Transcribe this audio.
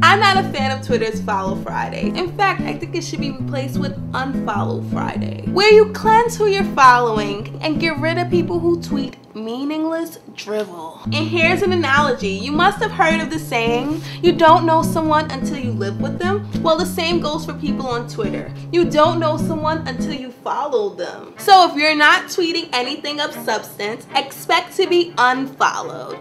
I'm not a fan of Twitter's Follow Friday. In fact, I think it should be replaced with Unfollow Friday, where you cleanse who you're following and get rid of people who tweet meaningless drivel. And here's an analogy. You must have heard of the saying, you don't know someone until you live with them. Well, the same goes for people on Twitter. You don't know someone until you follow them. So if you're not tweeting anything of substance, expect to be unfollowed.